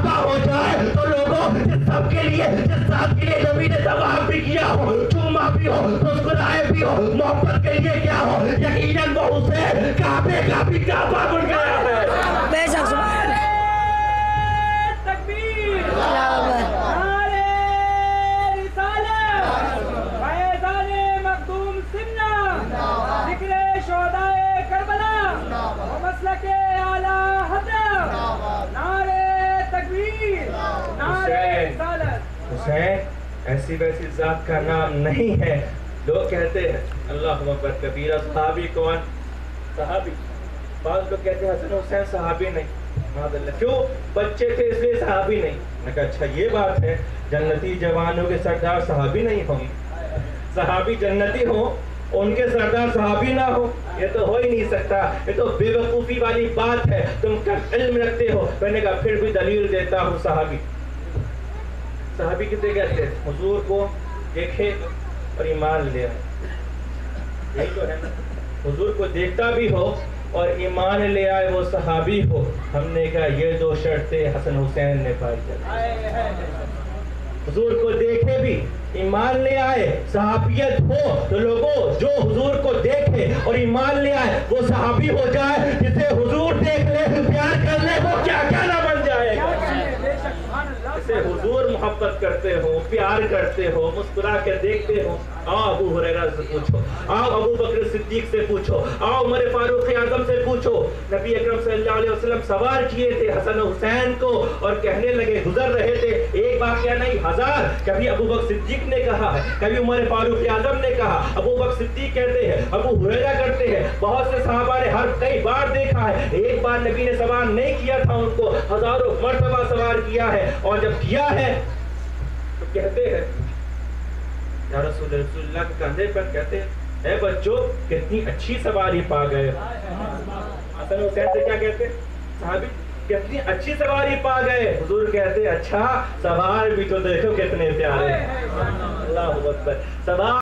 تباہ ہو جائے تو لوگوں جس سب کے لیے، جس ذات کے لیے نبی نے تباہ بھی کیا ہو چوما بھی ہو مسکرائے بھی ہو، محبت کے لیے کیا ہو؟ یقیناً وہ اسے کعبے کا بھی کعبہ رسالت حسین ایسی ویسی ذات کا نام نہیں ہے۔ لوگ کہتے ہیں، اللہ اکبر، کبیرہ، صحابی کون؟ صحابی۔ بعض لوگ کہتے ہیں، حسن حسین صحابی نہیں۔ اللہ، کیوں؟ بچے تھے، اس لیے صحابی نہیں۔ میں کہا اچھا یہ بات ہے، جنتی جوانوں کے سردار صحابی نہیں ہوں۔ صحابی جنتی ہوں، ان کے سردار صحابی نہ ہو یہ تو ہو ہی نہیں سکتا۔ یہ تو بے وقوفی والی بات ہے۔ تم کب علم رکھتے ہو؟ میں نے کہا، پھر بھی دلیل دیتا ہوں صحابی۔ صحابی کتنے کہتے ہیں حضور کو دیکھے اور ایمان لے آئے۔ یہی تو ہے نا۔ حضور کو دیکھتا بھی ہو اور ایمان لے آئے وہ صحابی ہو۔ ہم نے کہا یہ دو شرطیں حسن حسین نے پائی جاتی حضور کو دیکھے بھی، ایمان لے آئے، صحابیت ہو تو لوگوں جو حضور کو دیکھے اور ایمان لے آئے، وہ صحابی ہو جائے، جسے حضور دیکھ لے، پیار کر لے، وہ کیا کیا نہ بن جائے گا؟ بے اسے حضور محبت کرتے ہو، پیار کرتے ہو، مسکرا کے دیکھتے ہو۔ آؤ ابو حریرہ سے پوچھو، آؤ ابو بکر صدیق سے پوچھو، آؤ عمر فاروق اعظم سے پوچھو۔ نبی اکرم صلی اللہ علیہ وسلم سوار کیے تھے حسن حسین کو اور کہنے لگے، گزر رہے تھے واقعہ نہیں، ہزار۔ کبھی ابو بکر صدیق نے کہا ہے، کبھی عمر فاروق اعظم نے کہا ابو بکر صدیق کہتے ہیں، ابو حریرہ کرتے ہیں۔ بہت سے صحابہ نے ہر کئی بار دیکھا ہے، ایک بار نبی نے سوار نہیں کیا تھا ان کو، ہزاروں مرتبہ سوار کیا ہے اور جب کیا ہے، تو کہتے ہیں، یا رسول رسول اللہ کے کندھے پر کہتے ہیں، اے بچوں، کتنی اچھی سواری پا گئے حسن حسین سے کیا کہتے ہیں؟ صحابی؟ کتنی اچھی سواری پا گئے۔ حضور کہتے ہیں اچھا سوار بھی تو دیکھو کتنے پیارے۔ اللہ اکبر۔ سوار